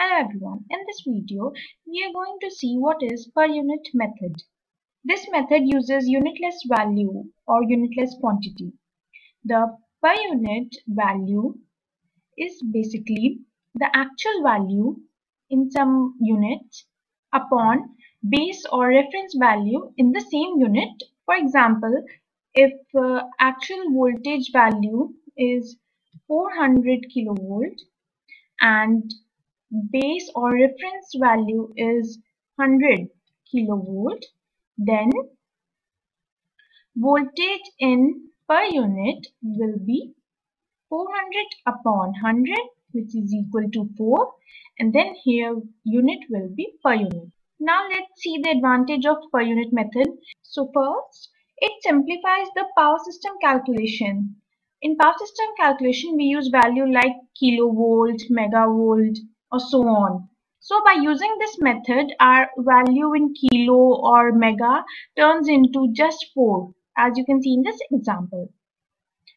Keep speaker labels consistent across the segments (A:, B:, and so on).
A: Hello everyone, in this video we are going to see what is per unit method. This method uses unitless value or unitless quantity. The per unit value is basically the actual value in some units upon base or reference value in the same unit. For example, if uh, actual voltage value is 400 kilovolt and base or reference value is 100 kilovolt then voltage in per unit will be 400 upon 100 which is equal to 4 and then here unit will be per unit. Now let's see the advantage of per unit method. So first it simplifies the power system calculation. In power system calculation we use value like kilovolt, megavolt, or so on. So by using this method, our value in kilo or mega turns into just 4 as you can see in this example.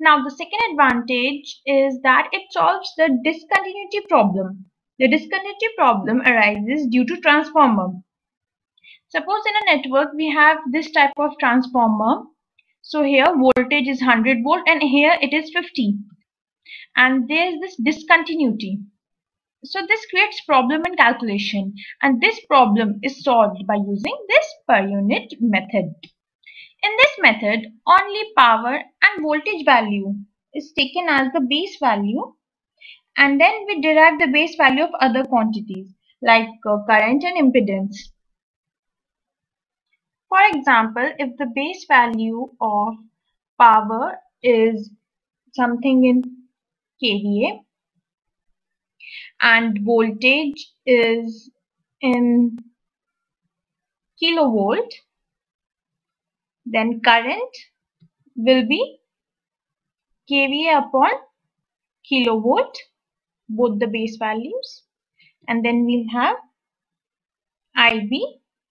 A: Now the second advantage is that it solves the discontinuity problem. The discontinuity problem arises due to transformer. Suppose in a network we have this type of transformer. So here voltage is 100 volt and here it is 50. And there is this discontinuity. So this creates problem in calculation and this problem is solved by using this per unit method. In this method, only power and voltage value is taken as the base value and then we derive the base value of other quantities like uh, current and impedance. For example, if the base value of power is something in kVA and voltage is in kilovolt then current will be kVA upon kilovolt both the base values and then we'll have IB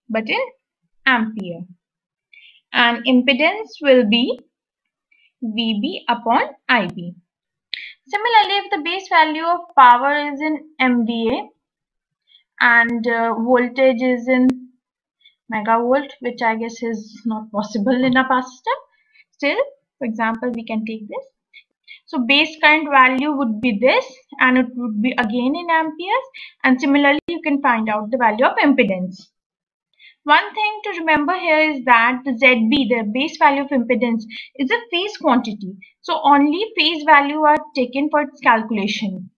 A: but in ampere and impedance will be VB upon IB. Similarly, if the base value of power is in MVA and uh, voltage is in megavolt, which I guess is not possible in a power system, still, for example, we can take this. So base current value would be this and it would be again in amperes and similarly you can find out the value of impedance. One thing to remember here is that the ZB, the base value of impedance, is a phase quantity. So only phase value are taken for its calculation,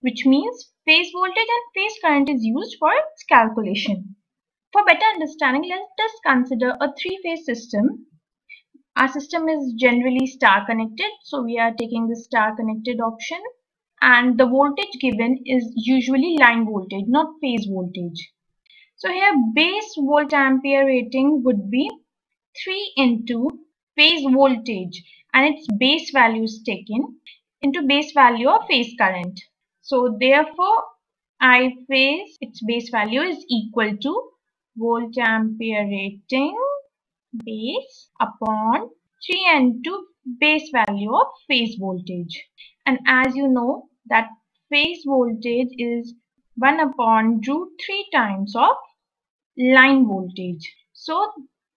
A: which means phase voltage and phase current is used for its calculation. For better understanding, let us consider a three-phase system. Our system is generally star connected, so we are taking the star connected option. And the voltage given is usually line voltage, not phase voltage. So here base volt ampere rating would be 3 into phase voltage and its base value is taken into base value of phase current. So therefore I phase its base value is equal to volt ampere rating base upon 3 into base value of phase voltage. And as you know that phase voltage is 1 upon root 3 times of line voltage. So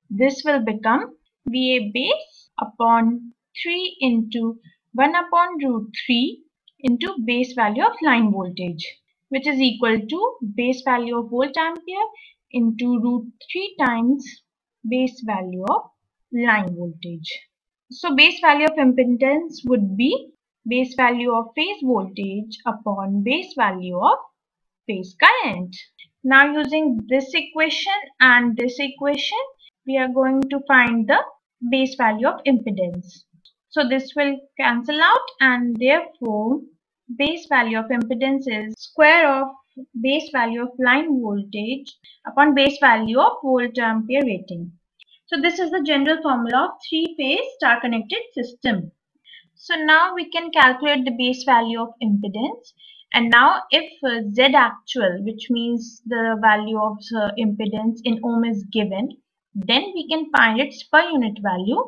A: this will become VA base upon 3 into 1 upon root 3 into base value of line voltage which is equal to base value of volt ampere into root 3 times base value of line voltage. So base value of impedance would be base value of phase voltage upon base value of phase current. Now using this equation and this equation, we are going to find the base value of impedance. So this will cancel out and therefore base value of impedance is square of base value of line voltage upon base value of volt ampere rating. So this is the general formula of three-phase star connected system. So now we can calculate the base value of impedance and now if uh, Z actual, which means the value of uh, impedance in ohm is given, then we can find its per unit value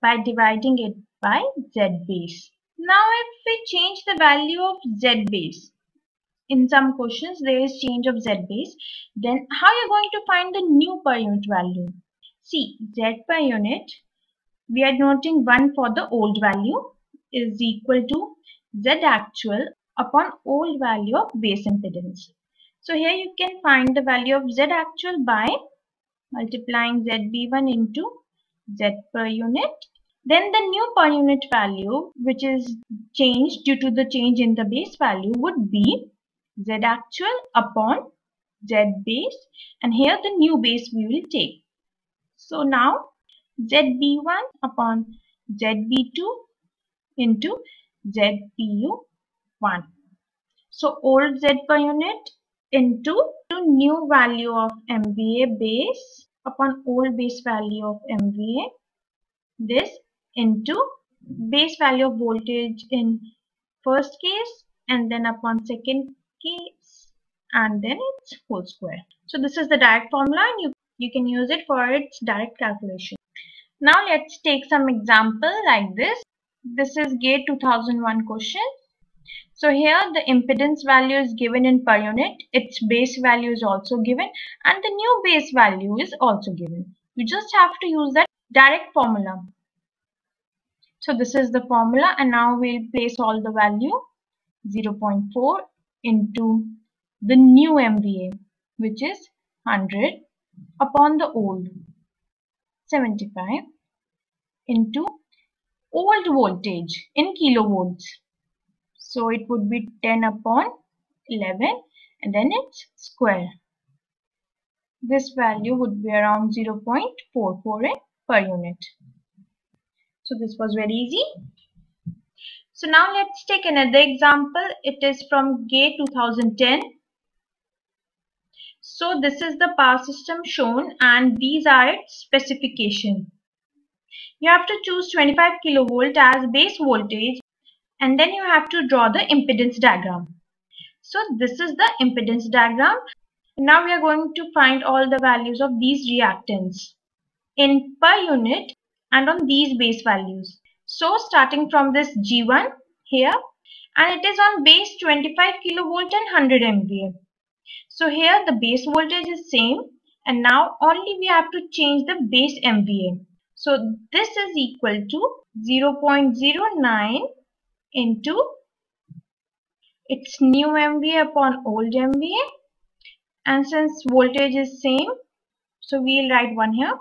A: by dividing it by Z base. Now if we change the value of Z base, in some questions there is change of Z base, then how are you going to find the new per unit value? See, Z per unit, we are noting 1 for the old value is equal to Z actual upon old value of base impedance. So here you can find the value of Z actual by multiplying ZB1 into Z per unit. Then the new per unit value which is changed due to the change in the base value would be Z actual upon Z base and here the new base we will take. So now ZB1 upon ZB2 into ZPU1. So old Z per unit into new value of MVA base upon old base value of MVA. This into base value of voltage in first case and then upon second case and then its whole square. So this is the direct formula and you, you can use it for its direct calculation. Now let's take some example like this. This is GATE 2001 question. So here the impedance value is given in per unit, its base value is also given and the new base value is also given. You just have to use that direct formula. So this is the formula and now we'll place all the value 0.4 into the new MVA which is 100 upon the old 75 into old voltage in kilovolts so it would be 10 upon 11 and then its square. This value would be around 0.44 per unit. So this was very easy. So now let's take another example. It is from GATE 2010. So this is the power system shown and these are its specification. You have to choose 25 kilovolt as base voltage and then you have to draw the impedance diagram. So this is the impedance diagram. Now we are going to find all the values of these reactances in per unit and on these base values. So starting from this G1 here and it is on base 25 kilovolt and 100 MVA. So here the base voltage is same and now only we have to change the base MVA. So this is equal to 0.09 into its new MVA upon old MVA and since voltage is same so we'll write 1 here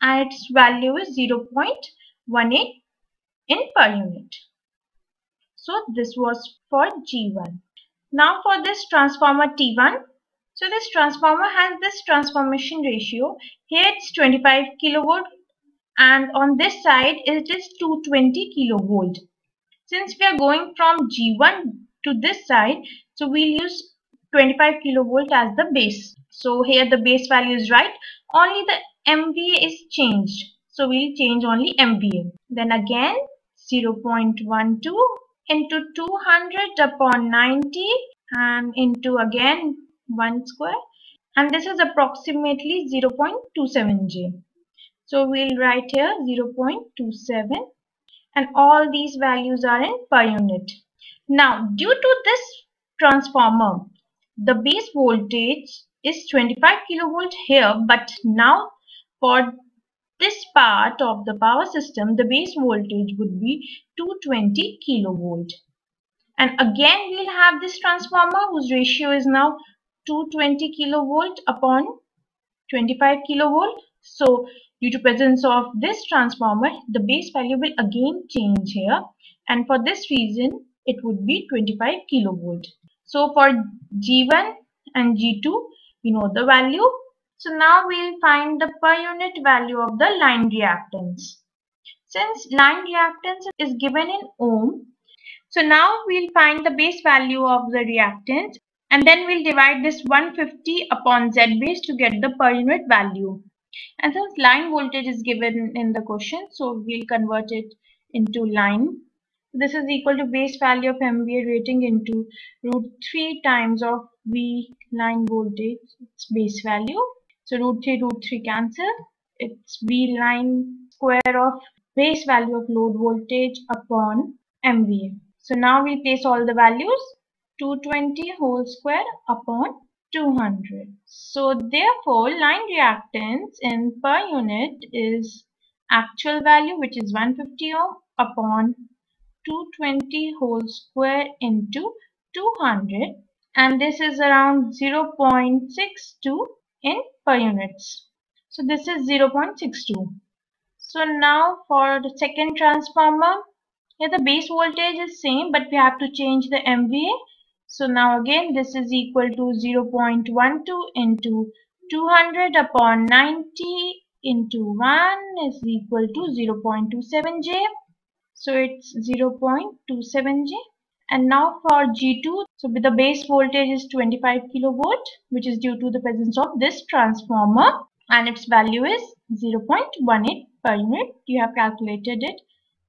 A: and its value is 0.18 in per unit. So this was for G1. Now for this transformer T1. So this transformer has this transformation ratio. Here it's 25 kilovolt and on this side it is 220 kilovolt. Since we are going from G1 to this side, so we'll use 25 kilovolt as the base. So here the base value is right. Only the MVA is changed. So we'll change only MVA. Then again 0.12 into 200 upon 90 and into again 1 square and this is approximately 0.27 J. So we'll write here 0.27 and all these values are in per unit. Now due to this transformer the base voltage is 25 kilovolt here but now for this part of the power system the base voltage would be 220 kilovolt and again we'll have this transformer whose ratio is now 220 kilovolt upon 25 kilovolt so Due to presence of this transformer, the base value will again change here and for this reason it would be 25 kilovolt. So for G1 and G2 we know the value. So now we'll find the per unit value of the line reactance. Since line reactance is given in ohm, so now we'll find the base value of the reactance and then we'll divide this 150 upon Z base to get the per unit value. And since line voltage is given in the question, so we'll convert it into line. This is equal to base value of MVA rating into root 3 times of V line voltage, its base value. So root 3, root 3 cancel. It's V line square of base value of load voltage upon MVA. So now we place all the values. 220 whole square upon 200. So therefore line reactance in per unit is actual value which is 150 ohm upon 220 whole square into 200 and this is around 0.62 in per units. So this is 0.62. So now for the second transformer, here the base voltage is same but we have to change the MVA. So now again this is equal to 0.12 into 200 upon 90 into 1 is equal to 0.27 J. So it's 0.27 J. And now for G2, so the base voltage is 25 kilovolt, which is due to the presence of this transformer and its value is 0.18 per unit. You have calculated it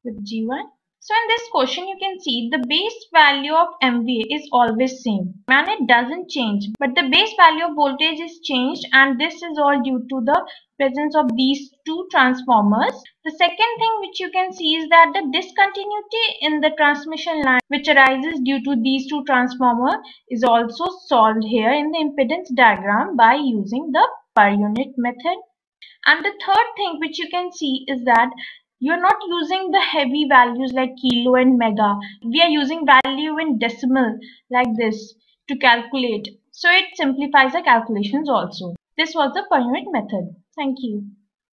A: with G1. So in this question you can see the base value of MVA is always same and it doesn't change but the base value of voltage is changed and this is all due to the presence of these two transformers. The second thing which you can see is that the discontinuity in the transmission line which arises due to these two transformers is also solved here in the impedance diagram by using the per unit method. And the third thing which you can see is that you're not using the heavy values like kilo and mega. We are using value in decimal like this to calculate. So it simplifies the calculations also. This was the per method. Thank you.